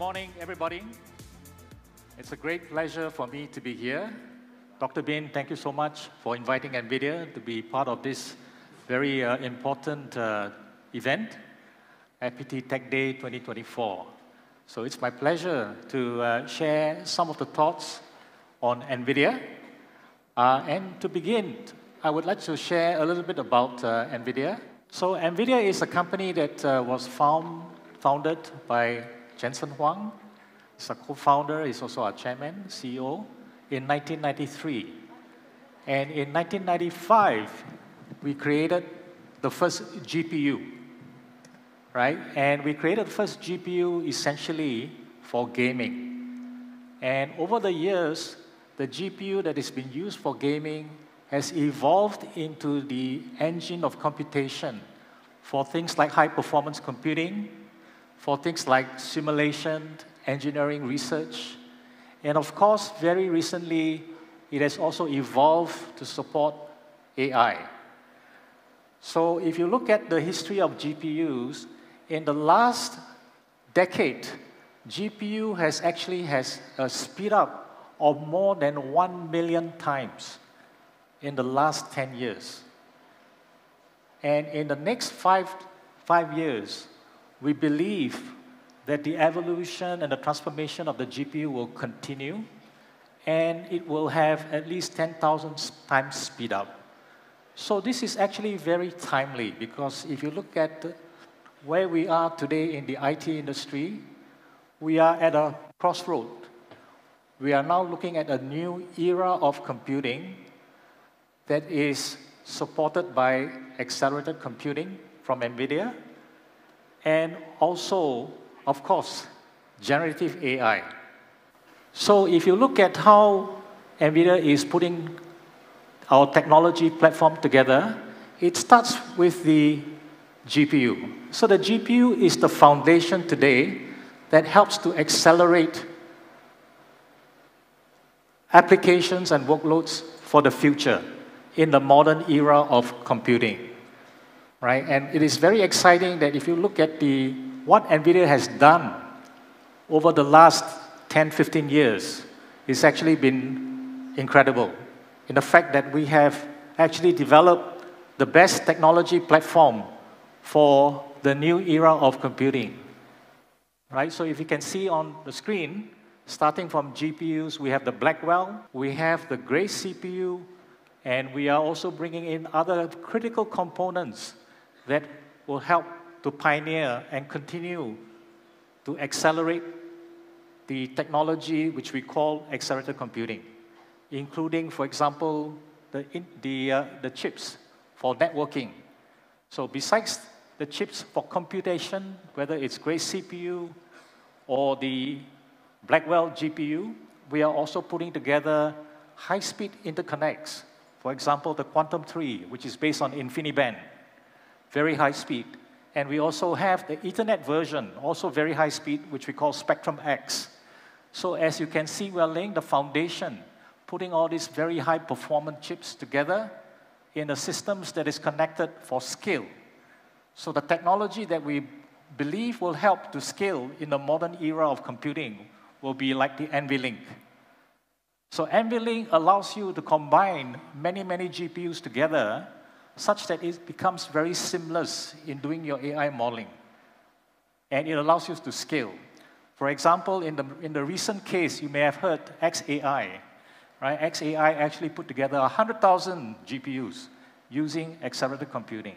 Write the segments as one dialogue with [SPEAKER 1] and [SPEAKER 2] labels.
[SPEAKER 1] Morning, everybody. It's a great pleasure for me to be here. Dr. Binh, thank you so much for inviting NVIDIA to be part of this very uh, important uh, event, FPT Tech Day 2024. So it's my pleasure to uh, share some of the thoughts on NVIDIA. Uh, and to begin, I would like to share a little bit about uh, NVIDIA. So NVIDIA is a company that uh, was found, founded by Jensen Huang. He's a co-founder, he's also a chairman, CEO, in 1993. And in 1995, we created the first GPU, right? And we created the first GPU essentially for gaming. And over the years, the GPU that has been used for gaming has evolved into the engine of computation for things like high performance computing, for things like simulation, engineering research, and of course, very recently, it has also evolved to support AI. So if you look at the history of GPUs, in the last decade, GPU has actually has a speed up of more than 1 million times in the last 10 years. And in the next five, five years, we believe that the evolution and the transformation of the GPU will continue and it will have at least 10,000 times speed up. So this is actually very timely because if you look at where we are today in the IT industry, we are at a crossroad. We are now looking at a new era of computing that is supported by accelerated computing from NVIDIA and also, of course, generative AI. So if you look at how NVIDIA is putting our technology platform together, it starts with the GPU. So the GPU is the foundation today that helps to accelerate applications and workloads for the future in the modern era of computing right? And it is very exciting that if you look at the, what NVIDIA has done over the last 10, 15 years, it's actually been incredible. In the fact that we have actually developed the best technology platform for the new era of computing, right? So if you can see on the screen, starting from GPUs, we have the Blackwell, we have the Grace CPU, and we are also bringing in other critical components that will help to pioneer and continue to accelerate the technology which we call accelerated computing, including, for example, the, the, uh, the chips for networking. So besides the chips for computation, whether it's Grace CPU or the Blackwell GPU, we are also putting together high-speed interconnects. For example, the Quantum 3, which is based on InfiniBand very high speed. And we also have the Ethernet version, also very high speed, which we call Spectrum X. So as you can see, we're laying the foundation, putting all these very high performance chips together in a systems that is connected for scale. So the technology that we believe will help to scale in the modern era of computing will be like the NVLink. So NVLink allows you to combine many, many GPUs together such that it becomes very seamless in doing your AI modeling. And it allows you to scale. For example, in the, in the recent case, you may have heard XAI. Right? XAI actually put together 100,000 GPUs using accelerated computing.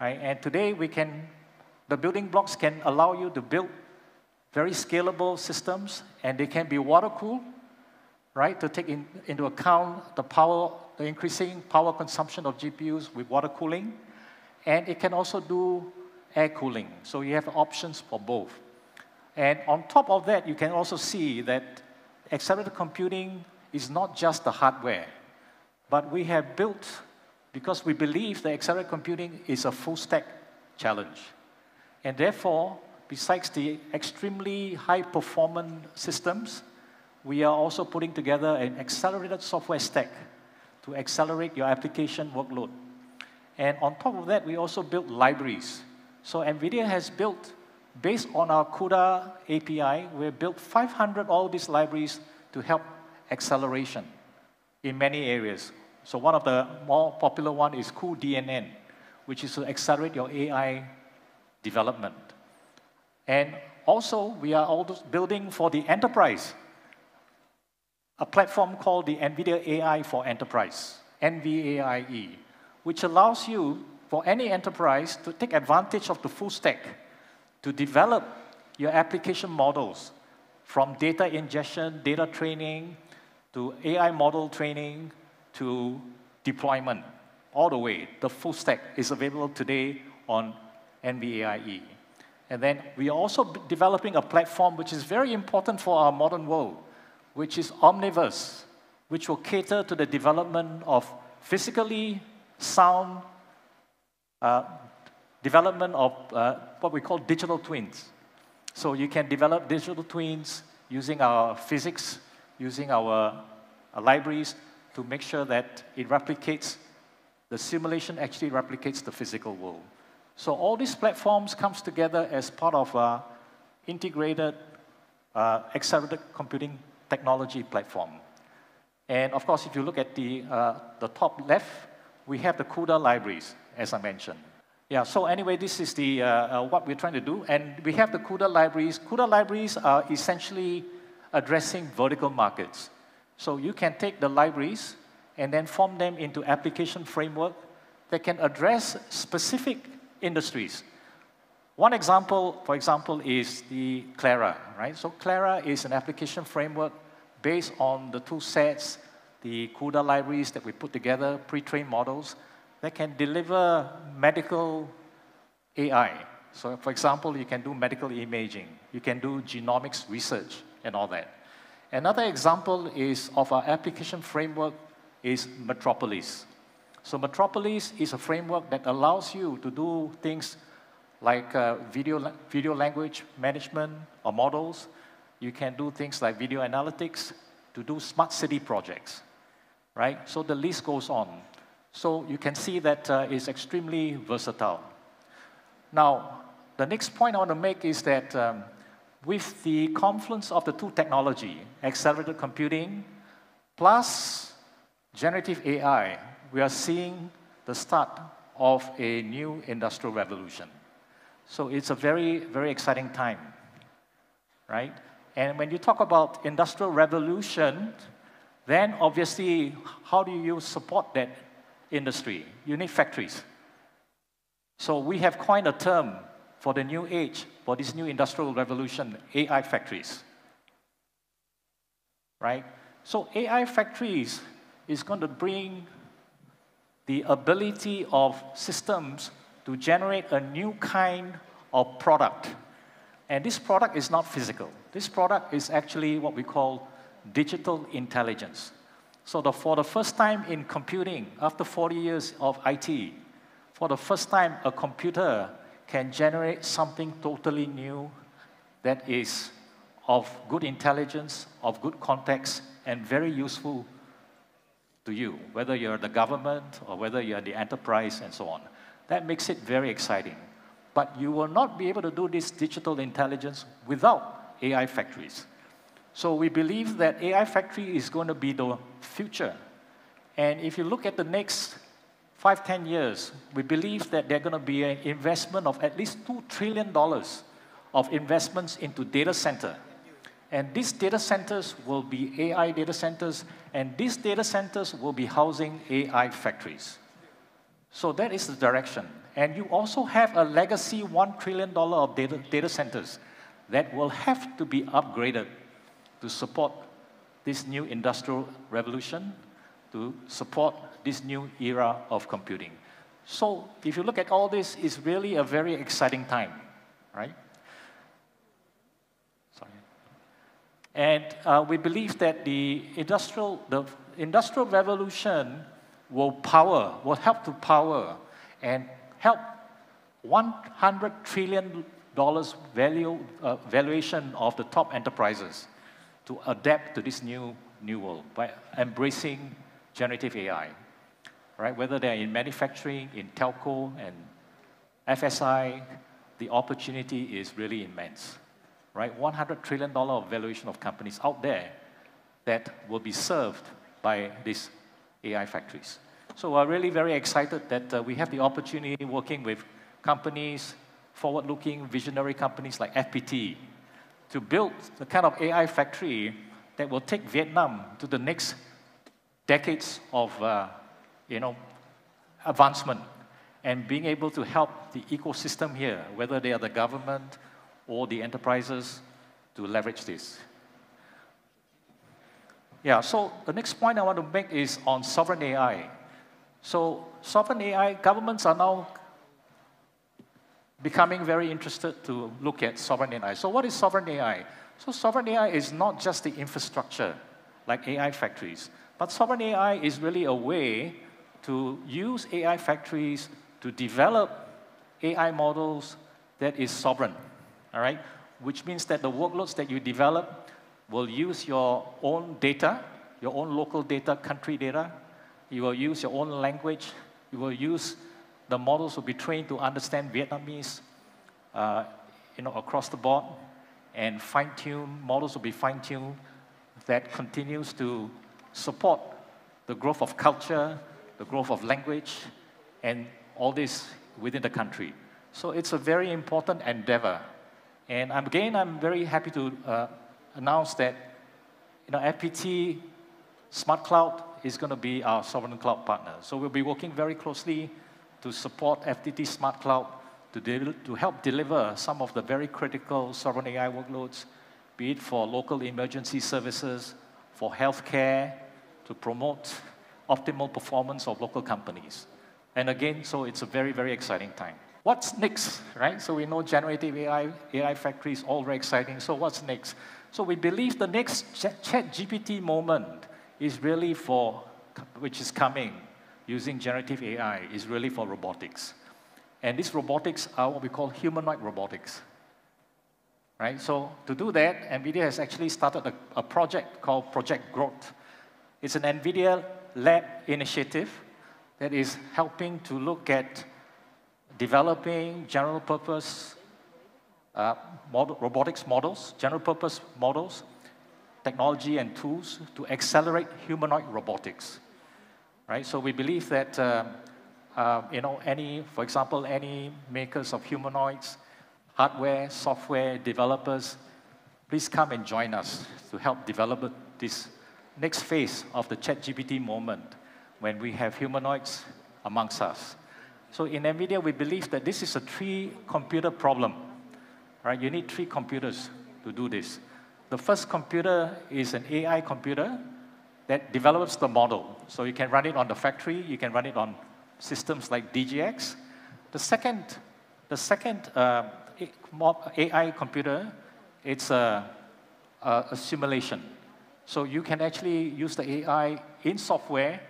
[SPEAKER 1] Right? And today, we can, the building blocks can allow you to build very scalable systems, and they can be water cooled, right, to take in, into account the power the increasing power consumption of GPUs with water cooling, and it can also do air cooling. So you have options for both. And on top of that, you can also see that accelerated computing is not just the hardware, but we have built, because we believe that accelerated computing is a full stack challenge. And therefore, besides the extremely high performance systems, we are also putting together an accelerated software stack to accelerate your application workload. And on top of that, we also built libraries. So NVIDIA has built based on our CUDA API, we've built 500 all these libraries to help acceleration in many areas. So one of the more popular one is cuDNN, which is to accelerate your AI development. And also, we are also building for the enterprise a platform called the NVIDIA AI for Enterprise, NVAIE, which allows you, for any enterprise, to take advantage of the full stack to develop your application models from data ingestion, data training, to AI model training, to deployment, all the way. The full stack is available today on NVAIE. And then we are also developing a platform which is very important for our modern world, which is Omniverse, which will cater to the development of physically sound uh, development of uh, what we call digital twins. So you can develop digital twins using our physics, using our, our libraries to make sure that it replicates, the simulation actually replicates the physical world. So all these platforms comes together as part of an integrated uh, accelerated computing technology platform. And of course, if you look at the, uh, the top left, we have the CUDA libraries, as I mentioned. Yeah, so anyway, this is the, uh, uh, what we're trying to do. And we have the CUDA libraries. CUDA libraries are essentially addressing vertical markets. So you can take the libraries and then form them into application framework that can address specific industries. One example, for example, is the Clara, right? So Clara is an application framework based on the two sets, the CUDA libraries that we put together, pre-trained models, that can deliver medical AI. So for example, you can do medical imaging, you can do genomics research and all that. Another example is of our application framework is Metropolis. So Metropolis is a framework that allows you to do things like uh, video, video language management or models. You can do things like video analytics to do smart city projects, right? So the list goes on. So you can see that uh, it's extremely versatile. Now, the next point I want to make is that um, with the confluence of the two technology, accelerated computing plus generative AI, we are seeing the start of a new industrial revolution. So it's a very, very exciting time, right? And when you talk about industrial revolution, then obviously, how do you support that industry? You need factories. So we have coined a term for the new age, for this new industrial revolution, AI factories. Right? So AI factories is going to bring the ability of systems to generate a new kind of product. And this product is not physical. This product is actually what we call digital intelligence. So the, for the first time in computing, after 40 years of IT, for the first time a computer can generate something totally new that is of good intelligence, of good context, and very useful to you, whether you're the government or whether you're the enterprise and so on. That makes it very exciting. But you will not be able to do this digital intelligence without AI factories. So we believe that AI factory is going to be the future. And if you look at the next five, ten years, we believe that there's going to be an investment of at least $2 trillion of investments into data center. And these data centers will be AI data centers, and these data centers will be housing AI factories. So that is the direction. And you also have a legacy $1 trillion of data, data centers that will have to be upgraded to support this new industrial revolution, to support this new era of computing. So if you look at all this, it's really a very exciting time, right? Sorry. And uh, we believe that the industrial, the industrial revolution will power, will help to power and help 100 trillion dollars value uh, valuation of the top enterprises to adapt to this new new world by embracing generative AI, right? Whether they're in manufacturing, in telco, and FSI, the opportunity is really immense, right? $100 trillion of valuation of companies out there that will be served by these AI factories. So we're really very excited that uh, we have the opportunity working with companies, forward-looking, visionary companies like FPT, to build the kind of AI factory that will take Vietnam to the next decades of, uh, you know, advancement and being able to help the ecosystem here, whether they are the government or the enterprises, to leverage this. Yeah, so the next point I want to make is on sovereign AI. So sovereign AI, governments are now becoming very interested to look at sovereign AI. So what is sovereign AI? So sovereign AI is not just the infrastructure, like AI factories, but sovereign AI is really a way to use AI factories to develop AI models that is sovereign, all right? Which means that the workloads that you develop will use your own data, your own local data, country data. You will use your own language. You will use the models will be trained to understand Vietnamese, uh, you know, across the board, and fine-tuned models will be fine-tuned that continues to support the growth of culture, the growth of language, and all this within the country. So it's a very important endeavor. And again, I'm very happy to uh, announce that you know, FPT Smart Cloud is going to be our sovereign cloud partner. So we'll be working very closely to support FPT Smart Cloud to, to help deliver some of the very critical sovereign AI workloads, be it for local emergency services, for healthcare, to promote optimal performance of local companies. And again, so it's a very, very exciting time. What's next, right? So we know generative AI, AI factories, all very exciting. So what's next? So we believe the next ChatGPT moment is really for, which is coming using generative AI, is really for robotics. And these robotics are what we call humanoid robotics. Right? So to do that, NVIDIA has actually started a, a project called Project Groot. It's an NVIDIA lab initiative that is helping to look at developing general purpose uh, model, robotics models, general purpose models, technology and tools to accelerate humanoid robotics. Right? So we believe that uh, uh, you know, any, for example, any makers of humanoids, hardware, software developers, please come and join us to help develop this next phase of the ChatGPT moment when we have humanoids amongst us. So in NVIDIA, we believe that this is a three-computer problem. Right? You need three computers to do this. The first computer is an AI computer that develops the model. So you can run it on the factory, you can run it on systems like DGX. The second, the second uh, AI computer, it's a, a, a simulation. So you can actually use the AI in software,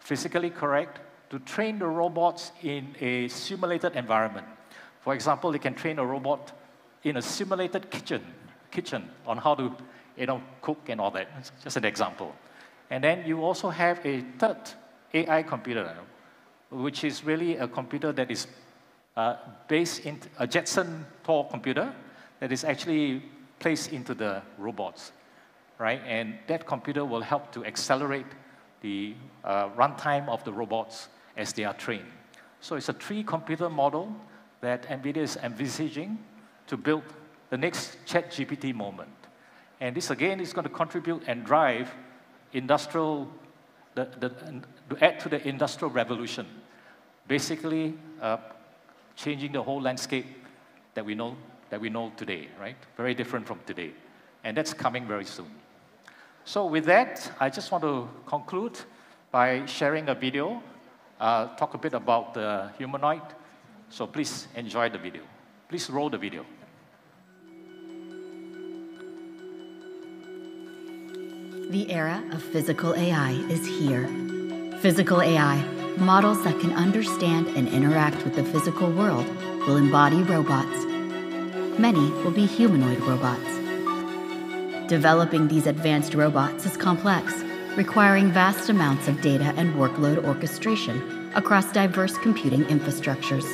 [SPEAKER 1] physically correct, to train the robots in a simulated environment. For example, they can train a robot in a simulated kitchen, kitchen on how to you know, cook and all that. It's just an example. And then you also have a third AI computer, which is really a computer that is uh, based in a Jetson Thor computer that is actually placed into the robots right? And that computer will help to accelerate the uh, runtime of the robots as they are trained. So it's a three-computer model that NVIDIA is envisaging to build the next ChatGPT moment. And this, again, is going to contribute and drive industrial, the, the, to add to the industrial revolution. Basically, uh, changing the whole landscape that we know that we know today, right? Very different from today. And that's coming very soon. So with that, I just want to conclude by sharing a video, uh, talk a bit about the humanoid. So please enjoy the video. Please roll the video.
[SPEAKER 2] The era of physical AI is here. Physical AI, models that can understand and interact with the physical world, will embody robots. Many will be humanoid robots. Developing these advanced robots is complex, requiring vast amounts of data and workload orchestration across diverse computing infrastructures.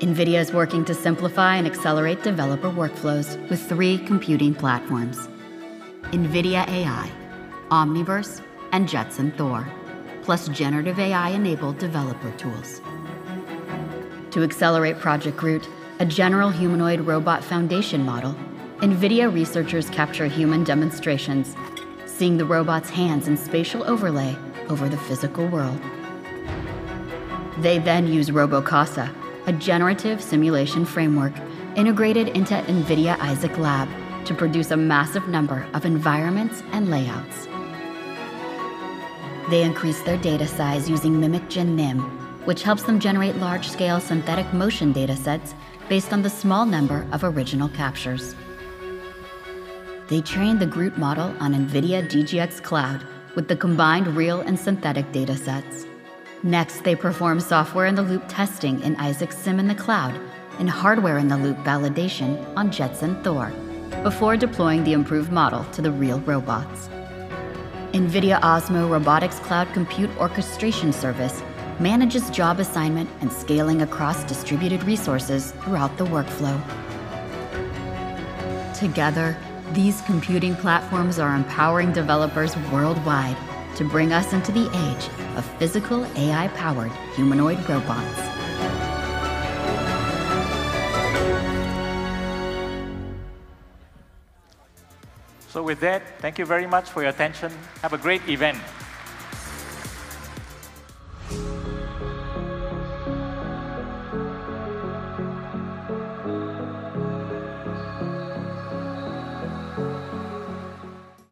[SPEAKER 2] NVIDIA is working to simplify and accelerate developer workflows with three computing platforms NVIDIA AI, Omniverse, and Jetson Thor, plus generative AI enabled developer tools. To accelerate Project Groot, a general humanoid robot foundation model, NVIDIA researchers capture human demonstrations, seeing the robot's hands in spatial overlay over the physical world. They then use RoboCasa, a generative simulation framework integrated into NVIDIA Isaac Lab to produce a massive number of environments and layouts. They increase their data size using MimicGen NIM, which helps them generate large-scale synthetic motion datasets based on the small number of original captures. They trained the Groot model on NVIDIA DGX Cloud with the combined real and synthetic datasets. Next, they perform software-in-the-loop testing in Isaac Sim in the cloud and hardware-in-the-loop validation on Jetson Thor before deploying the improved model to the real robots. NVIDIA Osmo Robotics Cloud Compute Orchestration Service manages job assignment and scaling across distributed resources throughout the workflow. Together, these computing platforms are empowering developers worldwide to bring us into the age of physical AI-powered humanoid robots.
[SPEAKER 1] So with that, thank you very much for your attention. Have a great event.